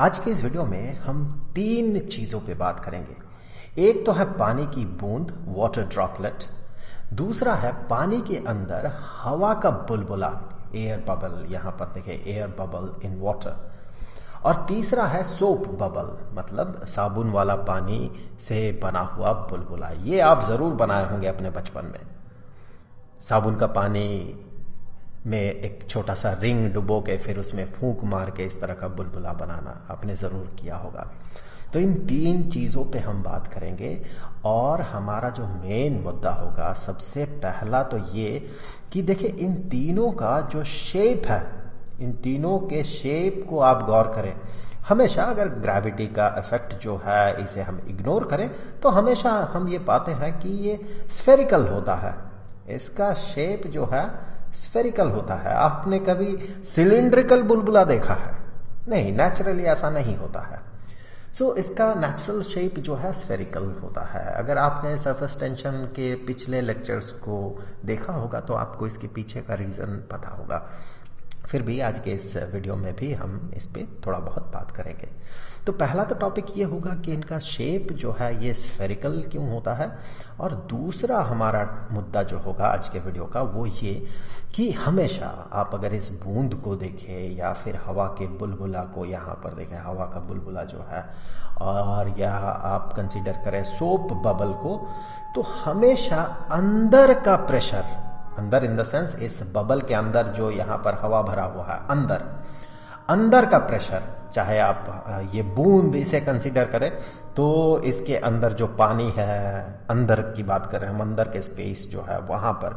आज के इस वीडियो में हम तीन चीज़ों पे बात करेंगे। एक तो है पानी की बूंद वाटर ड्रॉपलेट दूसरा है पानी के अंदर हवा का बुलबुला एयर बबल यहाँ पर देखे एयर बबल इन वाटर और तीसरा है सोप बबल मतलब साबुन वाला पानी से बना हुआ बुलबुला। ये आप ज़रूर बनाए होंगे अपने बचपन में। साबुन का पानी में एक छोटा सा रिंग डुबो के फिर उसमें फूंक मार के इस तरह का बुलबुला बनाना आपने ज़रूर किया होगा। तो इन तीन चीज़ों पे हम बात करेंगे और हमारा जो मेन मुद्दा होगा, सबसे पहला तो ये कि देखिए, इन तीनों का जो शेप है, इन तीनों के शेप को आप गौर करें। हमेशा अगर ग्रेविटी का इफ़ेक्ट जो है, इसे हम इग्नोर करें तो हमेशा हम ये पाते हैं कि ये स्फेरिकल होता है। इसका शेप जो है स्फेरिकल होता है। आपने कभी सिलिंड्रिकल बुलबुला देखा है? नहीं नेचुरली ऐसा नहीं होता है। सो so, इसका नेचुरल शेप जो है स्फेरिकल होता है। अगर आपने सरफेस टेंशन के पिछले लेक्चर्स को देखा होगा तो आपको इसके पीछे का रीजन पता होगा। फिर भी आज के इस वीडियो में भी हम इस पर थोड़ा बहुत बात करेंगे। तो पहला तो टॉपिक ये होगा कि इनका शेप जो है ये स्फेरिकल क्यों होता है? और दूसरा हमारा मुद्दा जो होगा आज के वीडियो का वो ये कि हमेशा आप अगर इस बूंद को देखें या फिर हवा के बुलबुला को यहाँ पर देखें, हवा का बुलबुला जो है, और या आप कंसीडर करें सोप बबल को तो हमेशा अंदर का प्रेशर अंदर इन द सेंस इस बबल के अंदर जो यहाँ पर हवा भरा हुआ है, अंदर। अंदर का प्रेशर चाहे आप ये बूंद इसे कंसीडर करें तो इसके अंदर जो पानी है, अंदर की बात करें हम, अंदर के स्पेस जो है, वहाँ पर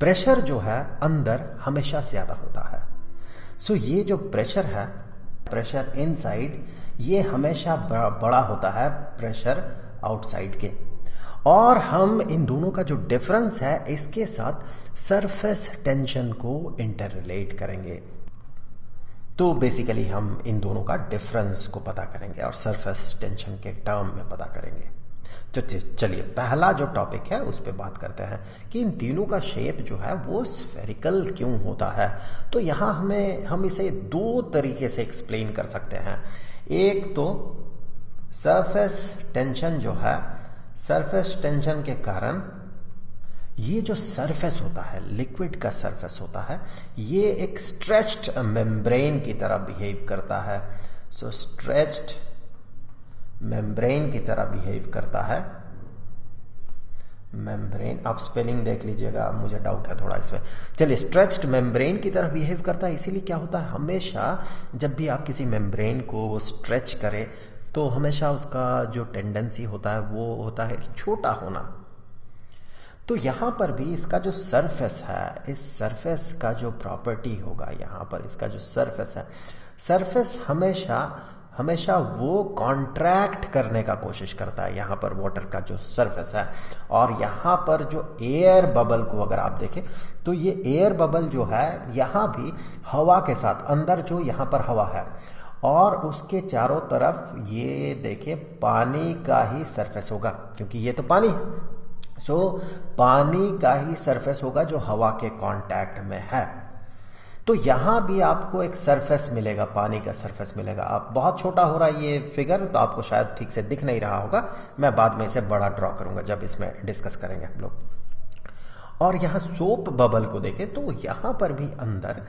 प्रेशर जो है, अंदर हमेशा ज़्यादा होता है। सो ये जो प्रेशर है प्रेशर इनसाइड ये हमेशा बड़ा होता है प्रेशर आउटसाइड के। और हम इन दोनों का जो डिफरेंस है, इसके साथ सरफेस टेंशन को इंटर रिलेट करेंगे। तो बेसिकली हम इन दोनों का डिफरेंस को पता करेंगे और सरफेस टेंशन के टर्म में पता करेंगे। तो चलिए, पहला जो टॉपिक है, उस पर बात करते हैं कि इन तीनों का शेप जो है, वो स्फेरिकल क्यों होता है? तो यहाँ हमें, हम इसे दो तरीके से एक्सप्लेन कर सकते हैं। एक तो सरफेस टेंशन जो है सरफेस टेंशन के कारण ये जो सरफेस होता है, लिक्विड का सरफेस होता है, ये एक स्ट्रेच्ड मेम्ब्रेन की तरह बिहेव करता है। सो स्ट्रेच्ड मेम्ब्रेन की तरह बिहेव करता है। मेम्ब्रेन आप स्पेलिंग देख लीजिएगा, मुझे डाउट है थोड़ा इसमें। चलिए स्ट्रेच्ड मेम्ब्रेन की तरह बिहेव करता है, इसीलिए क्या होता है? हमेशा जब भी आप किसी मेम्ब्रेन को स्ट्रेच करें तो हमेशा उसका जो टेंडेंसी होता है, वो होता है कि छोटा होना। तो यहाँ पर भी इसका जो सरफेस है, इस सरफेस का जो प्रॉपर्टी होगा, यहाँ पर इसका जो सरफेस है सरफेस हमेशा हमेशा वो कॉन्ट्रैक्ट करने का कोशिश करता है, यहाँ पर वाटर का जो सरफेस है। और यहाँ पर जो एयर बबल को अगर आप देखें तो ये एयर बबल जो है, यहाँ भी हवा के साथ, अंदर जो यहाँ पर हवा है और उसके चारों तरफ़ ये देखिए पानी का ही सरफेस होगा क्योंकि ये तो पानी सो so, पानी का ही सरफेस होगा जो हवा के कांटेक्ट में है। तो यहाँ भी आपको एक सरफेस मिलेगा पानी का सरफेस मिलेगा। आप बहुत छोटा हो रहा है ये फिगर तो आपको शायद ठीक से दिख नहीं रहा होगा। मैं बाद में इसे बड़ा ड्रॉ करूँगा जब इसमें डिस्कस करेंगे हम लोग। और यहाँ सोप बबल को देखें तो यहाँ पर भी अंदर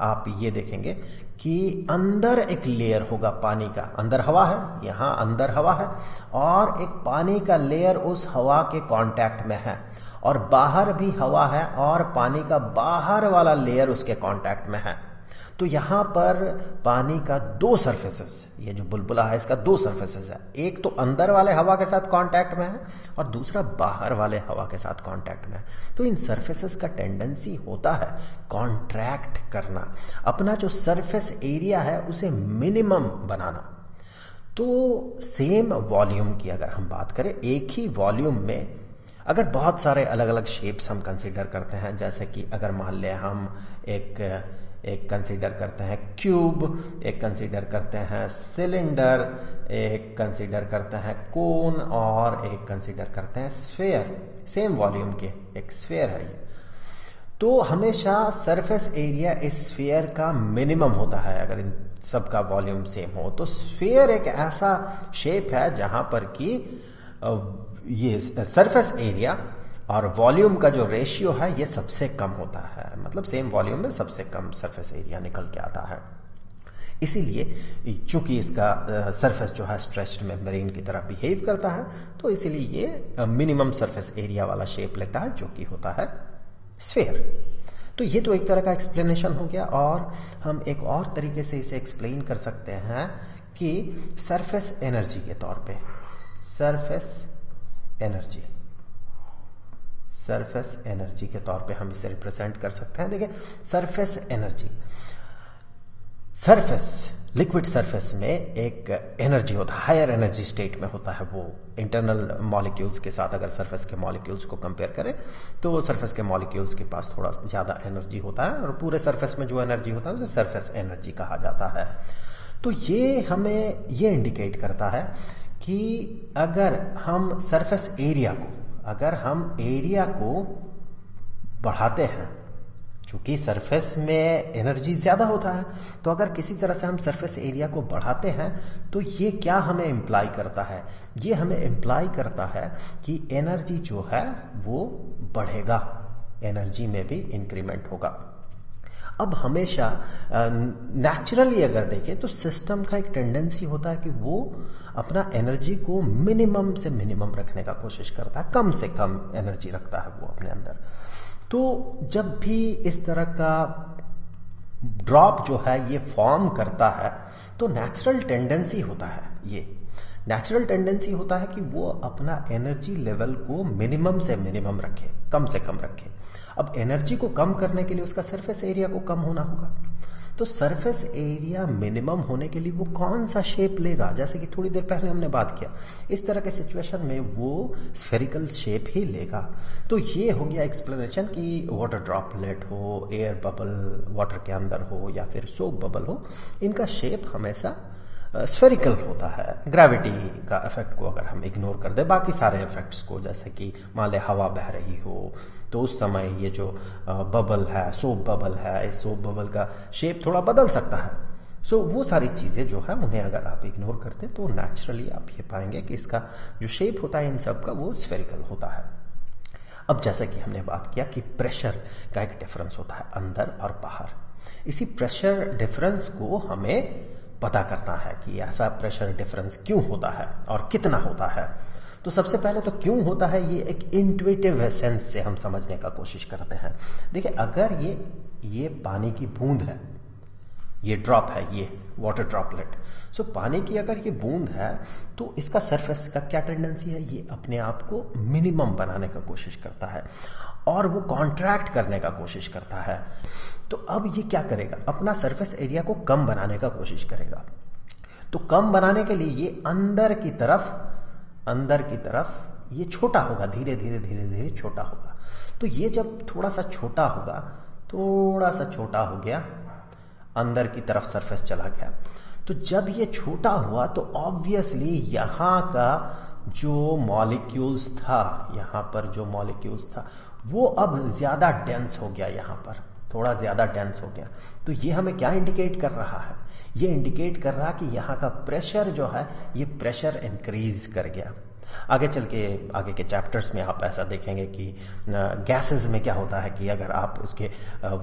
आप ये देखेंगे कि अंदर एक लेयर होगा पानी का। अंदर हवा है, यहाँ अंदर हवा है, और एक पानी का लेयर उस हवा के कांटेक्ट में है, और बाहर भी हवा है, और पानी का बाहर वाला लेयर उसके कांटेक्ट में है। तो यहाँ पर पानी का दो सरफेसेस ये जो बुलबुला है, इसका दो सरफेसेस है। एक तो अंदर वाले हवा के साथ कांटेक्ट में है और दूसरा बाहर वाले हवा के साथ कांटेक्ट में है। तो इन सरफेसेस का टेंडेंसी होता है कॉन्ट्रैक्ट करना। अपना जो सरफेस एरिया है, उसे मिनिमम बनाना। तो सेम वॉल्यूम की अगर हम बात करें, एक ही वॉल्यूम में अगर बहुत सारे अलग अलग शेप्स हम कंसीडर करते हैं, जैसे कि अगर मान लें हम एक एक कंसीडर करते हैं क्यूब एक कंसीडर करते हैं सिलेंडर एक कंसीडर करते हैं कोन और एक कंसीडर करते हैं स्फेयर सेम वॉल्यूम के एक स्फेयर है ये. तो हमेशा सरफेस एरिया इस स्फीयर का मिनिमम होता है अगर इन सबका वॉल्यूम सेम हो. तो स्फेयर एक ऐसा शेप है जहाँ पर कि ये सरफेस एरिया और वॉल्यूम का जो रेशियो है, ये सबसे कम होता है। मतलब सेम वॉल्यूम में सबसे कम सरफेस एरिया निकल के आता है। इसीलिए चूँकि इसका सरफेस जो है स्ट्रेच्ड मेम्ब्रेन की तरह बिहेव करता है तो इसीलिए ये मिनिमम सरफेस एरिया वाला शेप लेता है, जो कि होता है स्फेयर तो ये तो एक तरह का एक्सप्लेनेशन हो गया और हम एक और तरीके से इसे एक्सप्लेन कर सकते हैं कि सरफेस एनर्जी के तौर पे सरफेस एनर्जी सरफेस एनर्जी के तौर पे हम इसे रिप्रेजेंट कर सकते हैं। देखिए, surface energy. Surface, liquid surface में एक एनर्जी होता है, हायर एनर्जी स्टेट में होता है वो। इंटरनल मॉलिक्यूल्स के साथ अगर सरफेस के मॉलिक्यूल्स को कंपेयर करें तो सरफेस के मॉलिक्यूल्स के पास थोड़ा ज़्यादा एनर्जी होता है और पूरे सरफेस में जो एनर्जी होता है, उसे सरफेस एनर्जी कहा जाता है। तो ये हमें ये इंडिकेट करता है कि अगर हम सरफेस एरिया को अगर हम एरिया को बढ़ाते हैं, चूँकि सरफेस में एनर्जी ज़्यादा होता है तो अगर किसी तरह से हम सरफेस एरिया को बढ़ाते हैं तो ये क्या हमें इम्प्लाई करता है? ये हमें इम्प्लाई करता है कि एनर्जी जो है, वो बढ़ेगा। एनर्जी में भी इंक्रीमेंट होगा। अब हमेशा नेचुरली अगर देखें तो सिस्टम का एक टेंडेंसी होता है कि वो अपना एनर्जी को मिनिमम से मिनिमम रखने का कोशिश करता है, कम से कम एनर्जी रखता है वो अपने अंदर। तो जब भी इस तरह का ड्रॉप जो है, ये फॉर्म करता है तो नेचुरल टेंडेंसी होता है ये। नेचुरल टेंडेंसी होता है कि वो अपना एनर्जी लेवल को मिनिमम से मिनिमम रखे, कम से कम रखे। अब एनर्जी को कम करने के लिए उसका सरफेस एरिया को कम होना होगा। तो सरफेस एरिया मिनिमम होने के लिए वो कौन सा शेप लेगा? जैसे कि थोड़ी देर पहले हमने बात किया, इस तरह के सिचुएशन में वो स्फेरिकल शेप ही लेगा। तो ये हो गया एक्सप्लेनेशन कि वाटर ड्रॉपलेट हो एयर बबल वाटर के अंदर हो या फिर सोप बबल हो, इनका शेप हमेशा स्फेरिकल होता है। ग्रेविटी का इफ़ेक्ट को अगर हम इग्नोर कर दे, बाकी सारे इफेक्ट्स को, जैसे कि मान हवा बह रही हो तो उस समय ये जो बबल है सोप बबल है इस सोप बबल का शेप थोड़ा बदल सकता है। सो so, वो सारी चीज़ें जो है उन्हें अगर आप इग्नोर करते तो नेचुरली आप ये पाएँगे कि इसका जो शेप होता है इन सब का वो स्फेरिकल होता है। अब जैसे कि हमने बात किया कि प्रेशर का एक डिफरेंस होता है अंदर और बाहर। इसी प्रेशर डिफरेंस को हमें पता करना है कि ऐसा प्रेशर डिफरेंस क्यों होता है और कितना होता है। तो सबसे पहले तो क्यों होता है ये एक इंट्यूटिव सेंस से हम समझने का कोशिश करते हैं? देखिए, अगर ये ये पानी की बूंद है, ये ड्रॉप है, ये वाटर ड्रॉपलेट सो पानी की अगर ये बूंद है तो इसका सरफेस का क्या टेंडेंसी है? ये अपने आप को मिनिमम बनाने का कोशिश करता है और वो कॉन्ट्रैक्ट करने का कोशिश करता है। तो अब ये क्या करेगा? अपना सरफेस एरिया को कम बनाने का कोशिश करेगा। तो कम बनाने के लिए ये अंदर की तरफ़ अंदर की तरफ़ ये छोटा होगा, धीरे धीरे धीरे धीरे छोटा होगा। तो ये जब थोड़ा सा छोटा होगा, थोड़ा सा छोटा हो गया, अंदर की तरफ़ सरफेस चला गया। तो जब ये छोटा हुआ तो ऑब्वियसली यहाँ का जो मॉलिक्यूल्स था, यहाँ पर जो मॉलिक्यूल्स था, वो अब ज़्यादा डेंस हो गया यहाँ पर। थोड़ा ज़्यादा टेंस हो गया। तो ये हमें क्या इंडिकेट कर रहा है? ये इंडिकेट कर रहा कि यहाँ का प्रेशर जो है, ये प्रेशर इंक्रीज कर गया। आगे चल के, आगे के चैप्टर्स में आप ऐसा देखेंगे कि गैसेस में क्या होता है कि अगर आप उसके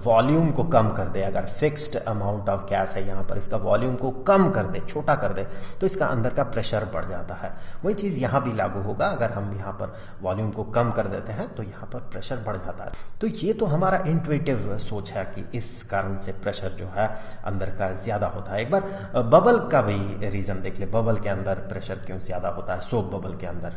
वॉल्यूम को कम कर दे, अगर फिक्स्ड अमाउंट ऑफ़ गैस है यहाँ पर, इसका वॉल्यूम को कम कर दे, छोटा कर दे तो इसका अंदर का प्रेशर बढ़ जाता है। वही चीज़ यहाँ भी लागू होगा, अगर हम यहाँ पर वॉल्यूम को कम कर देते हैं तो यहाँ पर प्रेशर बढ़ जाता है। तो ये तो हमारा इंट्यूटिव सोच है कि इस कारण से प्रेशर जो है अंदर का ज़्यादा होता है। एक बार बबल का भी रीजन देख ले। बबल के अंदर प्रेशर क्यों ज़्यादा होता है? सोप बबल के अंदर।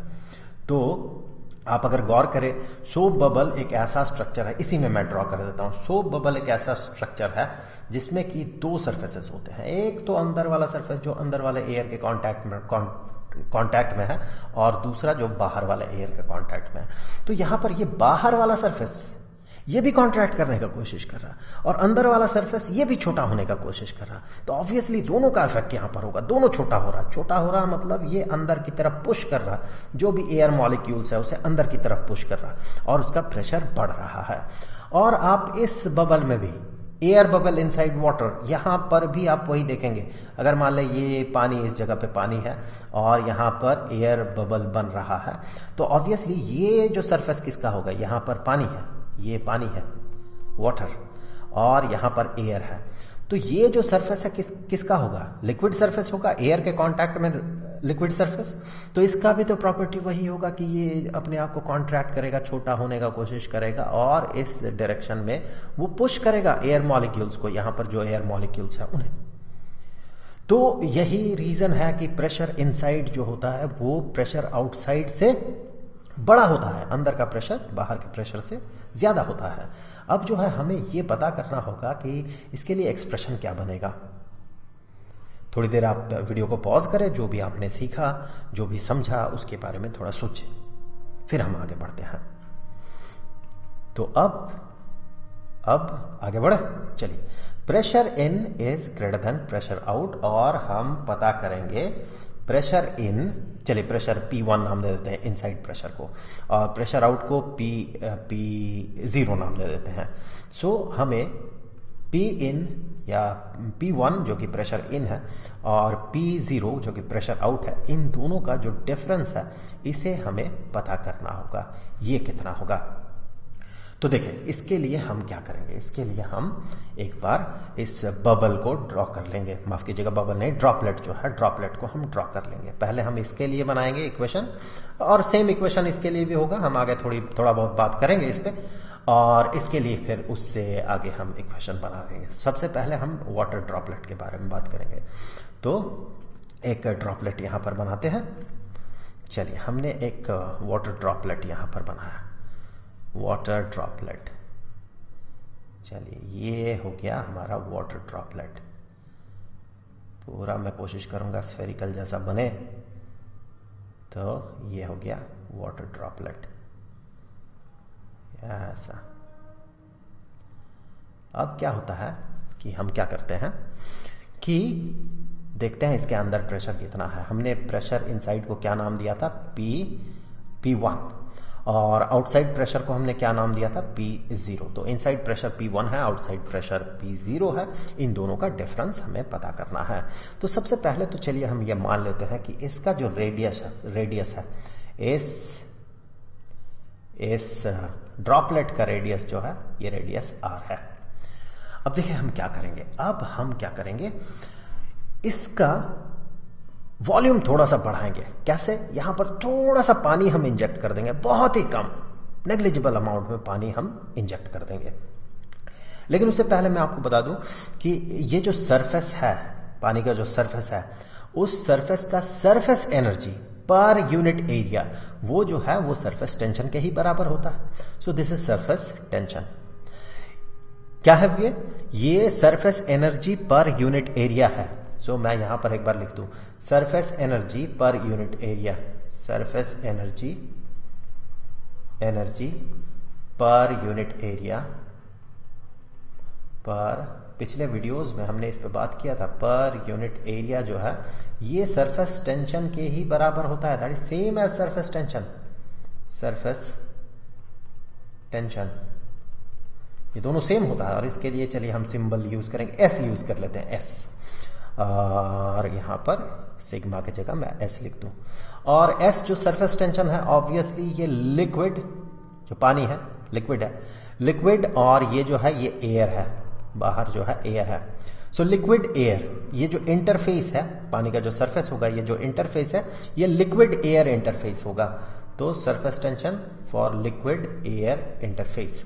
तो आप अगर गौर करें सोप बबल एक ऐसा स्ट्रक्चर है, इसी में मैं ड्रॉ कर देता हूँ। सोप बबल एक ऐसा स्ट्रक्चर है, जिसमें कि दो सरफेसेस होते हैं। एक तो अंदर वाला सर्फेस जो अंदर वाले एयर के कांटेक्ट में कांटेक्ट में है, और दूसरा जो बाहर वाले एयर के कांटेक्ट में है। तो यहाँ पर ये बाहर वाला सरफेस ये भी कॉन्ट्रैक्ट करने का कोशिश कर रहा। और अंदर वाला सरफेस ये भी छोटा होने का कोशिश कर रहा। तो ऑब्वियसली दोनों का इफ़ेक्ट यहाँ पर होगा। दोनों छोटा हो रहा। छोटा हो रहा मतलब ये अंदर की तरफ़ पुश कर रहा। जो भी एयर मॉलिक्यूल्स है उसे अंदर की तरफ़ पुश कर रहा। और उसका प्रेशर बढ़ रहा है। और आप इस बबल में भी एयर बबल इनसाइड वाटर यहाँ पर भी आप वही देखेंगे। अगर मान लें ये पानी इस जगह पे पानी है और यहाँ पर एयर बबल बन रहा है। तो ऑब्वियसली ये जो सरफेस किसका होगा? यहाँ पर पानी है। ये पानी है वाटर और यहाँ पर एयर है। तो ये जो सरफेस है, किस, किसका होगा? लिक्विड सरफेस होगा? एयर के कांटेक्ट में लिक्विड सरफेस तो इसका भी तो प्रॉपर्टी वही होगा कि ये अपने आप को कॉन्ट्रैक्ट करेगा, छोटा होने का कोशिश करेगा, और इस डायरेक्शन में वो पुश करेगा एयर मॉलिक्यूल्स को, यहाँ पर जो एयर मॉलिक्यूल्स है, उन्हें। तो यही रीजन है कि प्रेशर इनसाइड जो होता है, वो प्रेशर आउटसाइड से बड़ा होता है, अंदर का प्रेशर बाहर के प्रेशर से ज़्यादा होता है। अब जो है हमें यह पता करना होगा कि इसके लिए एक्सप्रेशन क्या बनेगा। थोड़ी देर आप वीडियो को पॉज करें, जो भी आपने सीखा, जो भी समझा, उसके बारे में थोड़ा सोचें। फिर हम आगे बढ़ते हैं। तो अब अब आगे बढ़े। चलिए। Pressure in is greater than pressure out और हम पता करेंगे प्रेशर इन चलिए प्रेशर पी वन नाम दे देते हैं इनसाइड प्रेशर को। और प्रेशर आउट को पी पी ज़ीरो नाम दे देते हैं। सो so, हमें पी इन या पी वन जो कि प्रेशर इन है और पी ज़ीरो जो कि प्रेशर आउट है इन दोनों का जो डिफरेंस है इसे हमें पता करना होगा। ये कितना होगा? तो देखिए इसके लिए हम क्या करेंगे? इसके लिए हम एक बार इस बबल को ड्रॉ कर लेंगे। माफ़ कीजिएगा बबल नहीं ड्रॉपलेट जो है ड्रॉपलेट को हम ड्रॉ कर लेंगे। पहले हम इसके लिए बनाएँगे इक्वेशन और सेम इक्वेशन इसके लिए भी होगा। हम आगे थोड़ी, थोड़ा बहुत बात करेंगे इस पर और इसके लिए फिर उससे आगे हम इक्वेशन बना देंगे। सबसे पहले हम वाटर ड्रॉपलेट के बारे में बात करेंगे। तो एक ड्रॉपलेट यहाँ पर बनाते हैं। चलिए, हमने एक वाटर ड्रॉपलेट यहाँ पर बनाया। वाटर ड्रॉपलेट चलिए, ये हो गया हमारा वाटर ड्रॉपलेट पूरा मैं कोशिश करूँगा स्फेरिकल जैसा बने। तो ये हो गया वाटर ड्रॉपलेट ऐसा। अब क्या होता है कि हम क्या करते हैं कि देखते हैं इसके अंदर प्रेशर कितना है। हमने प्रेशर इनसाइड को क्या नाम दिया था? पी पी वन और आउटसाइड प्रेशर को हमने क्या नाम दिया था? पी ज़ीरो तो इनसाइड प्रेशर पी वन है आउटसाइड प्रेशर पी ज़ीरो है। इन दोनों का डिफरेंस हमें पता करना है। तो सबसे पहले तो चलिए हम ये मान लेते हैं कि इसका जो रेडियस है रेडियस है, इस इस ड्रॉपलेट का रेडियस जो है, ये रेडियस आर है। अब देखिए हम क्या करेंगे? अब हम क्या करेंगे? इसका वॉल्यूम थोड़ा सा बढ़ाएँगे। कैसे? यहाँ पर थोड़ा सा पानी हम इंजेक्ट कर देंगे। बहुत ही कम नेग्लिजिबल अमाउंट में पानी हम इंजेक्ट कर देंगे। लेकिन उससे पहले मैं आपको बता दूँ कि ये जो सरफेस है, पानी का जो सरफेस है, उस सरफेस का surface energy per unit area वो जो है, वो सरफेस टेंशन के ही बराबर होता है। So this is surface tension क्या है ये? ये surface energy per unit area है। सो so, मैं यहाँ पर एक बार लिख दू। Surface energy per unit area surface energy energy per unit area पर पिछले वीडियोस में हमने इस पर बात किया था। पर यूनिट एरिया जो है ये सरफेस टेंशन के ही बराबर होता है। That is same as surface tension surface tension ये दोनों सेम होता है। और इसके लिए चलिए हम सिंबल यूज़ करेंगे। एस यूज़ कर लेते हैं। एस और यहाँ पर सिग्मा की जगह मैं एस लिख दूँ। और एस जो सरफेस टेंशन है ऑब्वियसली ये लिक्विड जो पानी है लिक्विड है। लिक्विड और ये जो है, ये एयर है। बाहर जो है एयर है। सो लिक्विड एयर ये जो इंटरफेस है, पानी का जो सरफेस होगा, ये जो इंटरफेस है, ये लिक्विड एयर इंटरफेस होगा। तो surface tension for liquid air interface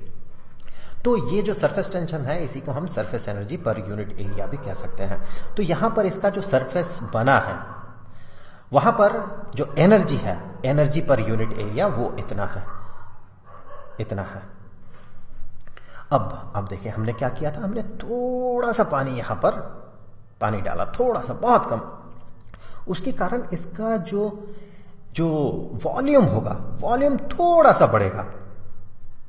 तो ये जो सरफेस टेंशन है, इसी को हम surface energy per unit area भी कह सकते हैं। तो यहाँ पर इसका जो सरफेस बना है, वहाँ पर जो एनर्जी है एनर्जी पर यूनिट एरिया वो इतना है। इतना है। अब अब देखिए, हमने क्या किया था? हमने थोड़ा सा पानी यहाँ पर, पानी डाला, थोड़ा सा, बहुत कम। उसके कारण इसका जो जो वॉल्यूम होगा वॉल्यूम थोड़ा सा बढ़ेगा।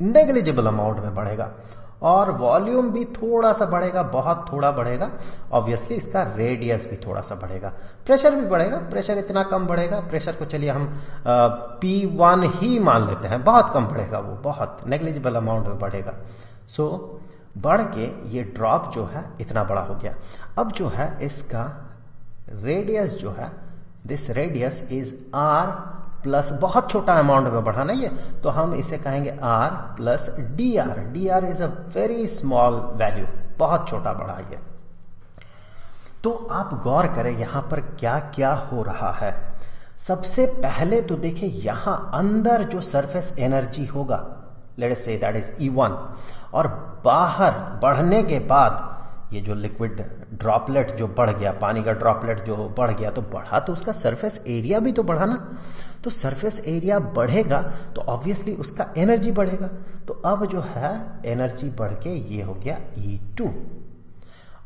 नेग्लिजिबल अमाउंट में बढ़ेगा। और वॉल्यूम भी थोड़ा सा बढ़ेगा बहुत थोड़ा बढ़ेगा। ऑब्वियसली इसका रेडियस भी थोड़ा सा बढ़ेगा। प्रेशर भी बढ़ेगा प्रेशर इतना कम बढ़ेगा। प्रेशर को चलिए हम पी वन ही मान लेते हैं। बहुत कम बढ़ेगा वो बहुत नेग्लिजिबल अमाउंट में बढ़ेगा। सो so, बढ़ के ये ड्रॉप जो है इतना बड़ा हो गया। अब जो है इसका रेडियस जो है this radius is R plus बहुत छोटा अमाउंट में बढ़ा नहीं है तो हम इसे कहेंगे R plus D R D R is a very small value बहुत छोटा बढ़ा है तो आप गौर करें यहाँ पर क्या क्या हो रहा है। सबसे पहले तो देखिए यहाँ अंदर जो सरफेस एनर्जी होगा let say that is E one और बाहर बढ़ने के बाद ये जो लिक्विड ड्रॉपलेट जो बढ़ गया, पानी का ड्रॉपलेट जो बढ़ गया तो बढ़ा तो उसका सरफेस एरिया भी तो बढ़ा ना। तो सरफेस एरिया बढ़ेगा तो ऑब्वियसली उसका एनर्जी बढ़ेगा। तो अब जो है एनर्जी बढ़ के ये हो गया ई e टू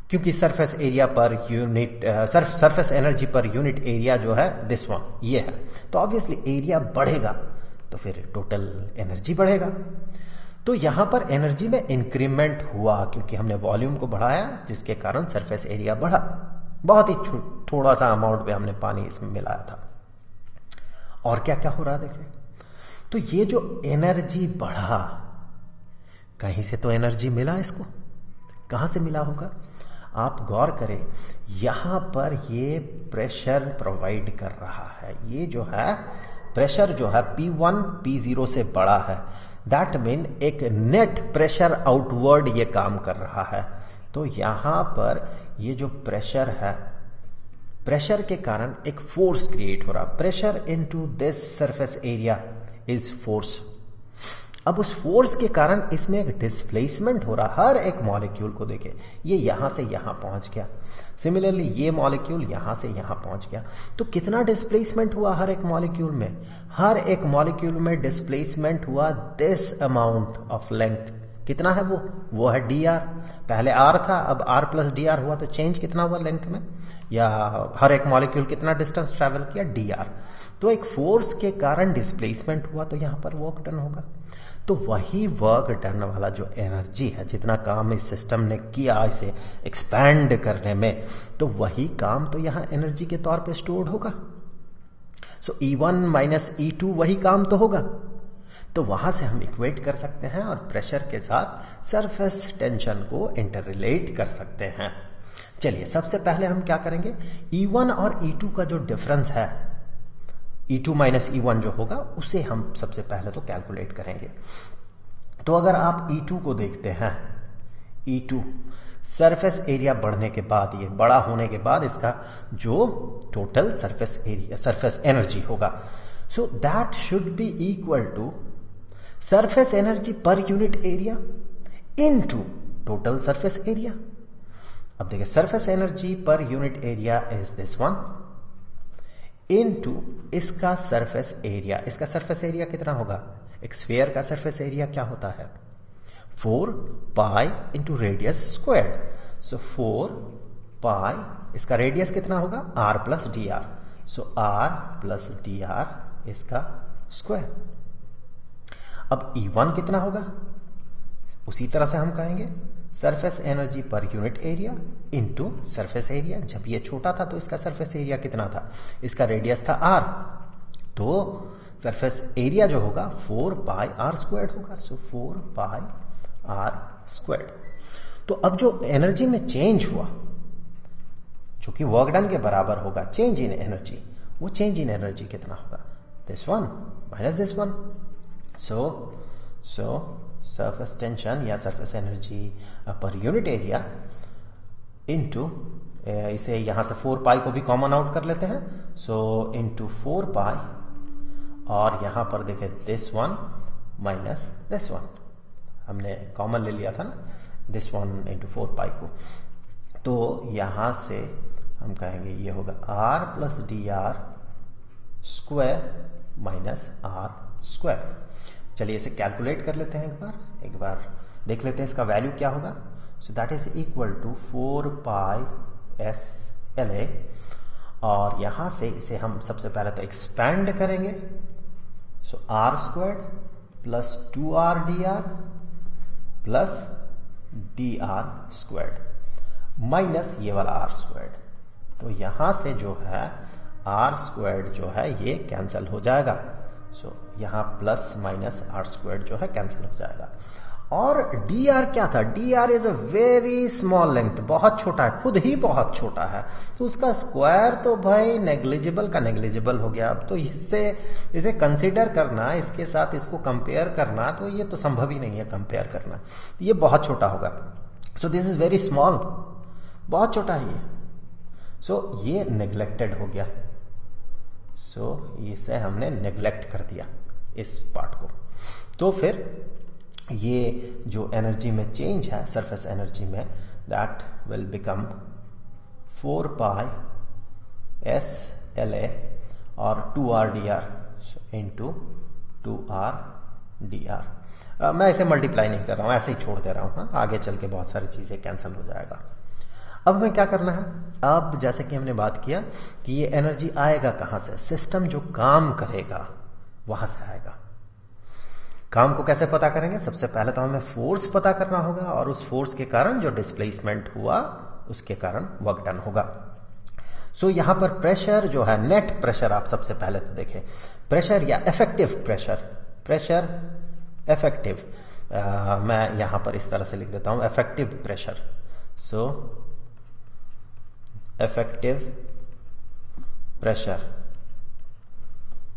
क्योंकि surface area per unit surface energy per unit area जो है दिस वन ये है। तो ऑब्वियसली एरिया बढ़ेगा तो फिर टोटल एनर्जी बढ़ेगा। तो यहाँ पर एनर्जी में इंक्रीमेंट हुआ क्योंकि हमने वॉल्यूम को बढ़ाया, जिसके कारण सरफेस एरिया बढ़ा। बहुत ही थोड़ा सा अमाउंट पे हमने पानी इसमें मिलाया था। और क्या क्या हो रहा देखें? तो ये जो एनर्जी बढ़ा, कहीं से तो एनर्जी मिला इसको? कहाँ से मिला होगा? आप गौर करें, यहाँ पर ये प्रेशर प्रोवाइड कर रहा है। ये जो है प्रेशर जो है P1 P0 से बड़ा है। दैट मीन एक नेट प्रेशर आउटवर्ड ये काम कर रहा है। तो यहाँ पर ये जो प्रेशर है प्रेशर के कारण एक फोर्स क्रिएट हो रहा। Pressure into this surface area is force अब उस फोर्स के कारण इसमें एक डिस्प्लेसमेंट हो रहा, हर एक मॉलिक्यूल को देखे। ये यहाँ से यहाँ पहुँच गया। सिमिलरली ये मॉलिक्यूल यहाँ से यहाँ पहुँच गया। तो कितना डिस्प्लेसमेंट हुआ हर एक मॉलिक्यूल में? हर एक मॉलिक्यूल में डिस्प्लेसमेंट हुआ दिस अमाउंट ऑफ़ लेंथ कितना है वो? वो है डी आर पहले आर था, अब आर प्लस डी आर हुआ तो चेंज कितना हुआ लेंथ में? या हर एक मॉलिक्यूल कितना डिस्टेंस ट्रेवल किया? डी आर तो एक फोर्स के कारण डिस्प्लेसमेंट हुआ तो यहाँ पर वर्क डन होगा। तो वही वर्क डन वाला जो एनर्जी है, जितना काम इस सिस्टम ने किया इसे एक्सपैंड करने में तो वही काम तो यहाँ एनर्जी के तौर पे स्टोर्ड होगा। So E one minus E two वही काम तो होगा। तो वहाँ से हम इक्वेट कर सकते हैं और प्रेशर के साथ सरफेस टेंशन को इंटर रिलेट कर सकते हैं। चलिए, सबसे पहले हम क्या करेंगे? E1 और E2 का जो डिफरेंस है E two minus E one जो होगा, उसे हम सबसे पहले तो कैलकुलेट करेंगे। तो अगर आप ई e टू को देखते हैं ई टू सरफेस एरिया बढ़ने के बाद, ये बड़ा होने के बाद इसका जो total surface area surface energy होगा। So that should be equal to surface energy per unit area into total surface area अब देखिए surface energy per unit area is this one into इसका सरफेस एरिया इसका surface area कितना होगा? एक sphere का surface area क्या होता है? Four pi into radius square so four pi इसका रेडियस कितना होगा? R plus D R so R plus D R इसका स्क्वायर अब ई e वन कितना होगा? उसी तरह से हम कहेंगे surface energy per unit area into surface area. जब ये छोटा था तो इसका सरफेस एरिया कितना था? इसका रेडियस था आर तो सरफेस एरिया जो होगा फोर बाय आर स्क्वाड होगा। So four by R squared तो अब जो एनर्जी में चेंज हुआ, जो कि वर्क डन के बराबर होगा चेंज इन एनर्जी वो चेंज इन एनर्जी कितना होगा? This one minus this one so so surface tension या surface energy per unit area into इसे यहाँ से फोर पाई को भी कॉमन आउट कर लेते हैं। सो इनटू फोर पाई और यहाँ पर देखे this one minus this one हमने कॉमन ले लिया था ना this one into four pi को। तो यहाँ से हम कहेंगे ये होगा R plus D R square minus R square चलिए इसे कैलकुलेट कर लेते हैं एक बार एक बार देख लेते हैं इसका वैल्यू क्या होगा। So that is equal to four pi S L A और यहाँ से इसे हम सबसे पहले तो एक्सपैंड करेंगे। So R squared plus two R D R plus D R squared minus ये वाला आर स्क्वाड तो यहाँ से जो है आर स्क्वाड जो है, ये कैंसिल हो जाएगा। सो so, यहाँ प्लस माइनस आर स्क्वायर जो है कैंसिल हो जाएगा। और डी आर क्या था? D R is a very small length बहुत छोटा है खुद ही बहुत छोटा है। तो उसका स्क्वायर तो भाई नेग्लिजिबल का नेग्लिजिबल हो गया। अब तो इससे इसे कंसिडर करना इसके साथ इसको कंपेयर करना तो ये तो संभव ही नहीं है कंपेयर करना। ये बहुत छोटा होगा। So this is very small बहुत छोटा है ये। सो so, ये नेग्लेक्टेड हो गया। सो इसे हमने नेग्लेक्ट कर दिया इस पार्ट को। तो फिर ये जो एनर्जी में चेंज है सरफेस एनर्जी में that will become four pi S L A और two R D R two two R D R मैं इसे मल्टीप्लाई नहीं कर रहा हूँ, ऐसे ही छोड़ दे रहा हूँ हाँ आगे चल के बहुत सारी चीज़ें कैंसिल हो जाएगा। अब हमें क्या करना है? अब जैसे कि हमने बात किया कि ये एनर्जी आएगा कहाँ से? सिस्टम जो काम करेगा वहाँ से आएगा। काम को कैसे पता करेंगे? सबसे पहले तो हमें फोर्स पता करना होगा और उस फोर्स के कारण जो डिस्प्लेसमेंट हुआ उसके कारण वर्क डन होगा। सो so, यहाँ पर प्रेशर जो है नेट प्रेशर आप सबसे पहले तो देखें। प्रेशर या इफ़ेक्टिव प्रेशर प्रेशर इफ़ेक्टिव मैं यहाँ पर इस तरह से लिख देता हूँ effective pressure so effective pressure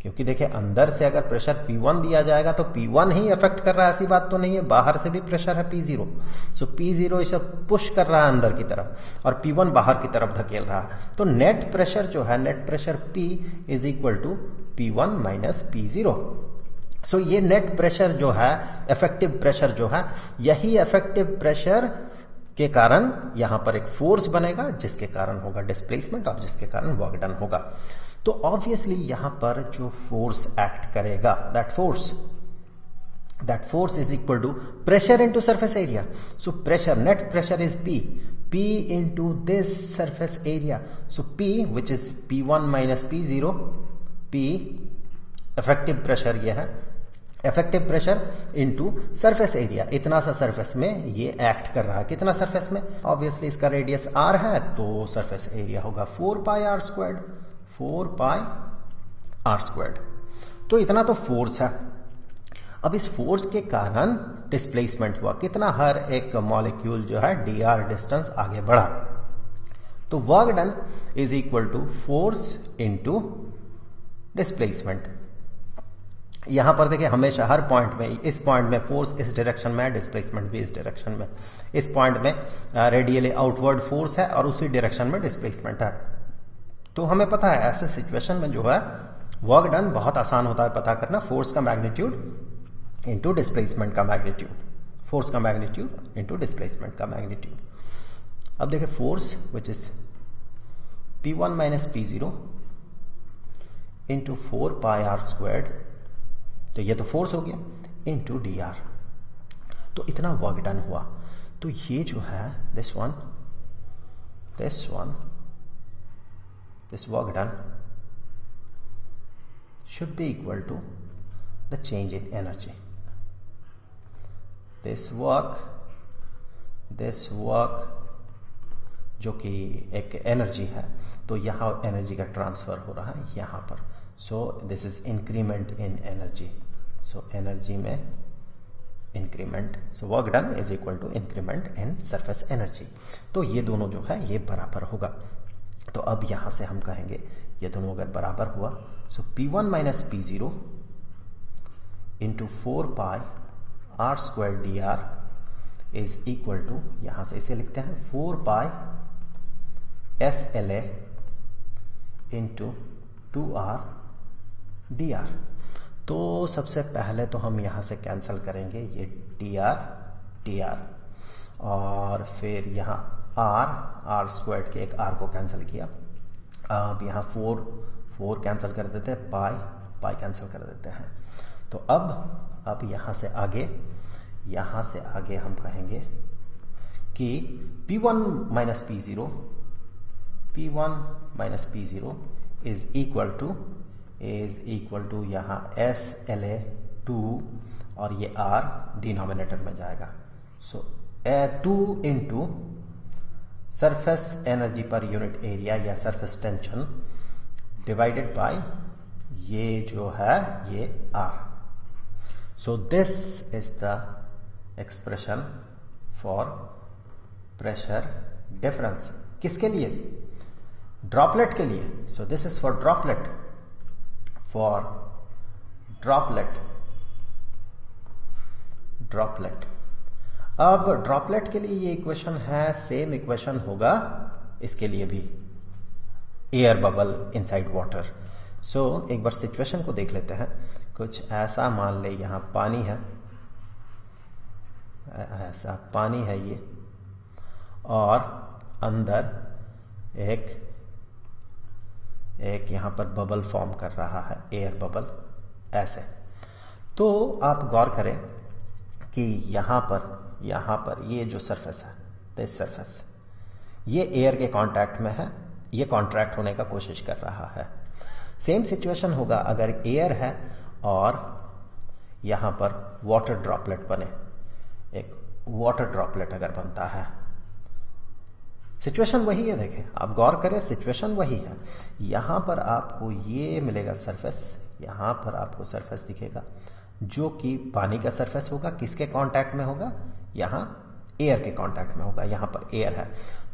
क्योंकि देखिए, अंदर से अगर प्रेशर P1 दिया जाएगा तो P1 ही इफ़ेक्ट कर रहा है, ऐसी बात तो नहीं है। बाहर से भी प्रेशर है P0 सो P0 इसे पुश कर रहा है अंदर की तरफ़, और P1 बाहर की तरफ़ धकेल रहा है। तो नेट प्रेशर जो है net pressure P is equal to P one minus P zero so ये नेट प्रेशर जो है इफ़ेक्टिव प्रेशर जो है, यही इफ़ेक्टिव प्रेशर के कारण यहाँ पर एक फोर्स बनेगा जिसके कारण होगा डिस्प्लेसमेंट और जिसके कारण वर्क डन होगा। तो ऑब्वियसली यहाँ पर जो फोर्स एक्ट करेगा that force that force is equal to pressure into surface area so pressure net pressure is P P into this surface area. So P, which is P1 minus P0, P effective pressure यह है effective pressure into surface area इतना सा surface में ये act कर रहा है। कितना सरफेस में? ऑब्वियसली इसका रेडियस आर है तो सरफेस एरिया होगा four pi R squared four pi R squared तो इतना तो फोर्स है। अब इस फोर्स के कारण डिस्प्लेसमेंट हुआ। कितना हर एक मॉलिक्यूल जो है डी आर डिस्टेंस आगे बढ़ा। तो work done is equal to force into displacement यहाँ पर देखिए, हमेशा हर पॉइंट में, इस पॉइंट में फोर्स इस डायरेक्शन में है डिस्प्लेसमेंट भी इस डायरेक्शन में। इस पॉइंट में रेडियली आउटवर्ड फोर्स है और उसी डायरेक्शन में डिस्प्लेसमेंट है। तो हमें पता है, ऐसे सिचुएशन में जो है वर्क डन बहुत आसान होता है पता करना। फोर्स का मैग्नीट्यूड इंटू डिस्प्लेसमेंट का मैग्नीट्यूड फोर्स का मैग्नीट्यूड इंटू डिस्प्लेसमेंट का मैग्नीट्यूड अब देखिए force which is P one minus P zero into four pi R squared तो ये तो फोर्स हो गया इंटू डी आर तो इतना वर्क डन हुआ। तो ये जो है this one this one this work done should be equal to the change in energy. This work, this work जो कि एक एनर्जी है तो यहाँ एनर्जी का ट्रांसफ़र हो रहा है यहाँ पर। So this is increment in energy so energy में increment so work done is equal to increment in surface energy तो ये दोनों जो है, ये बराबर होगा। तो अब यहाँ से हम कहेंगे, ये दोनों अगर बराबर हुआ so P one minus P zero into four pi R square D R is equal to यहाँ से इसे लिखते हैं four pi S L A into two R D R तो सबसे पहले तो हम यहाँ से कैंसिल करेंगे, ये टी आर टी आर और फिर यहाँ आर आर स्क्वाड के एक आर को कैंसिल किया। अब यहाँ फोर फोर कैंसिल कर देते हैं पाई पाई कैंसिल कर देते हैं। तो अब अब यहाँ से आगे, यहाँ से आगे हम कहेंगे कि P1 one minus P zero P one minus P zero is equal to is equal to यहाँ एस एल ए टू और ये आर डिनोमिनेटर में जाएगा। So A two into surface energy per unit area या surface tension divided by ये जो है, ये R so this is the expression for pressure difference किसके लिए? ड्रॉपलेट के लिए। So this is for droplet for droplet droplet अब ड्रॉपलेट के लिए ये इक्वेशन है सेम इक्वेशन होगा इसके लिए भी. Air bubble inside water so एक बार सिचुएशन को देख लेते हैं. कुछ ऐसा मान ले, यहाँ पानी है. ऐसा पानी है ये. और अंदर एक एक यहाँ पर बबल फॉर्म कर रहा है एयर बबल ऐसे। तो आप गौर करें कि यहाँ पर यहाँ पर ये जो सरफेस है दिस सरफेस ये एयर के कांटेक्ट में है, ये कॉन्ट्रैक्ट होने का कोशिश कर रहा है। सेम सिचुएशन होगा अगर एयर है और यहाँ पर वाटर ड्रॉपलेट बने। एक वाटर ड्रॉपलेट अगर बनता है। सिचुएशन वही है, देखें। आप गौर करें, सिचुएशन वही है। यहाँ पर आपको ये मिलेगा सरफेस, यहाँ पर आपको सरफेस दिखेगा, जो कि पानी का सरफेस होगा। किसके कांटेक्ट में होगा? यहाँ एयर के कांटेक्ट में होगा, यहाँ पर एयर है।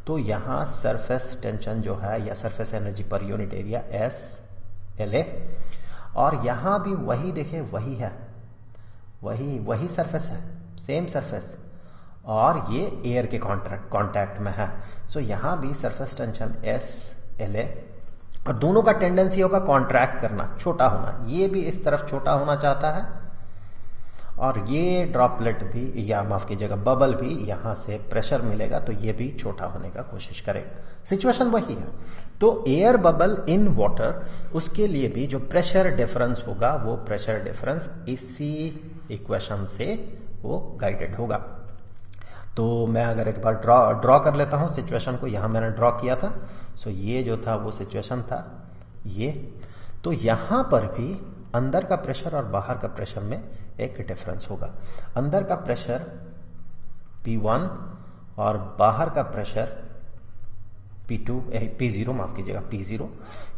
तो यहाँ सरफेस टेंशन जो है, या surface energy per unit area S L A और यहाँ भी वही, देखे, वही है। वही वही सरफेस है सेम सरफेस और ये एयर के कॉन्ट्रैक्ट कांटेक्ट में है। सो so, यहाँ भी surface tension S L A और दोनों का टेंडेंसी होगा कॉन्ट्रैक्ट करना छोटा होना। ये भी इस तरफ़ छोटा होना चाहता है। और ये ड्रॉपलेट भी या माफ़ कीजिएगा बबल भी यहाँ से प्रेशर मिलेगा तो ये भी छोटा होने का कोशिश करेगा सिचुएशन वही है। तो एयर बबल इन वाटर उसके लिए भी जो प्रेशर डिफरेंस होगा वो प्रेशर डिफरेंस इसी इक्वेशन से वो गाइडेड होगा। तो मैं अगर एक बार ड्रॉ ड्रॉ कर लेता हूँ सिचुएशन को यहाँ मैंने ड्रॉ किया था। सो ये जो था वो सिचुएशन था, ये। तो यहाँ पर भी अंदर का प्रेशर और बाहर का प्रेशर में एक डिफरेंस होगा। अंदर का प्रेशर P1 और बाहर का प्रेशर P2 टू P0 माफ़ कीजिएगा P0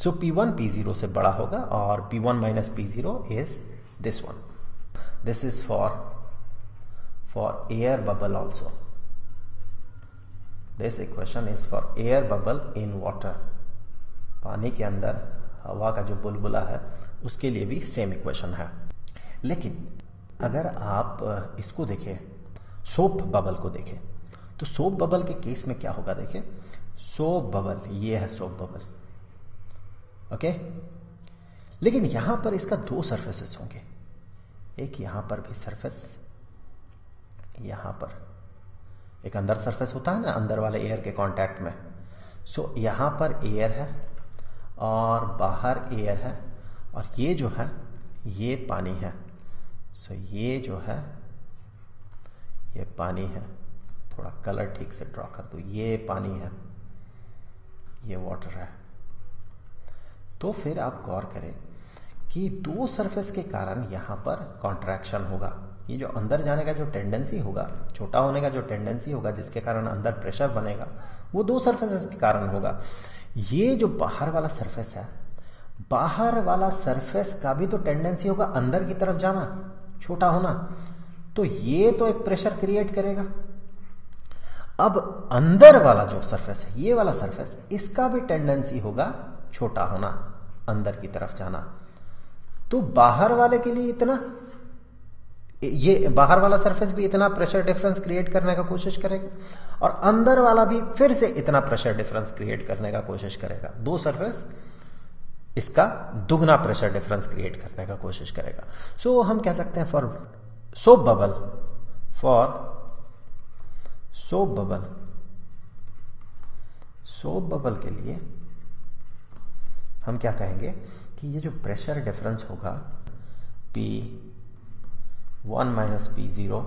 सो P1 P0 से बड़ा होगा और P1 one minus P zero is this one this is for for air bubble also this equation is for air bubble in water पानी के अंदर हवा का जो बुलबुला है, उसके लिए भी सेम इक्वेशन है। लेकिन अगर आप इसको देखें सोप बबल को देखें तो सोप बबल के केस में क्या होगा देखें? सोप बबल ये है सोप बबल ओके लेकिन यहाँ पर इसका दो सरफेसेस होंगे। एक यहाँ पर भी सरफेस यहाँ पर एक अंदर सरफेस होता है ना अंदर वाले एयर के कांटेक्ट में। सो so, यहाँ पर एयर है और बाहर एयर है और ये जो है ये पानी है। सो so, ये जो है ये पानी है। थोड़ा कलर ठीक से ड्रॉ कर दो। ये पानी है। ये वाटर है। तो फिर आप गौर करें कि दो सरफेस के कारण यहाँ पर कॉन्ट्रैक्शन होगा। ये जो अंदर जाने का जो टेंडेंसी होगा, छोटा होने का जो टेंडेंसी होगा, जिसके कारण अंदर प्रेशर बनेगा, वो दो सरफेसेस के कारण होगा। ये जो बाहर वाला सरफेस है, बाहर वाला सरफेस का भी तो टेंडेंसी होगा अंदर की तरफ़ जाना, छोटा होना। तो ये तो एक प्रेशर क्रिएट करेगा। अब अंदर वाला जो सरफेस है, ये वाला सरफेस इसका भी टेंडेंसी होगा छोटा होना, अंदर की तरफ़ जाना। तो बाहर वाले के लिए इतना ये बाहर वाला सरफेस भी इतना प्रेशर डिफरेंस क्रिएट करने का कोशिश करेगा और अंदर वाला भी फिर से इतना प्रेशर डिफरेंस क्रिएट करने का कोशिश करेगा। दो सरफेस इसका दुगना प्रेशर डिफरेंस क्रिएट करने का कोशिश करेगा। सो so, हम कह सकते हैं for soap bubble for soap bubble soap bubble के लिए हम क्या कहेंगे कि ये जो प्रेशर डिफरेंस होगा P one minus P zero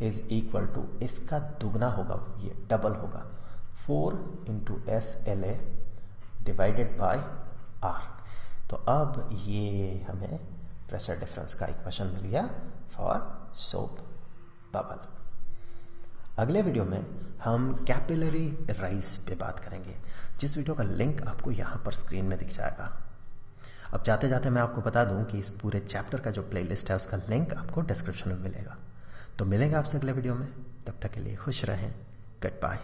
is equal to, इसका दुगना होगा, ये डबल होगा। Four into S L A divided by R. तो अब ये हमें प्रेशर डिफरेंस का इक्वेशन मिल गया फॉर सोप बबल। अगले वीडियो में हम कैपिलरी राइस पे बात करेंगे। जिस वीडियो का लिंक आपको यहाँ पर स्क्रीन में दिख जाएगा। अब जाते जाते मैं आपको बता दूँ कि इस पूरे चैप्टर का जो प्लेलिस्ट है, उसका लिंक आपको डिस्क्रिप्शन में मिलेगा। तो मिलेंगे आपसे अगले वीडियो में। तब तक के लिए खुश रहें। Good bye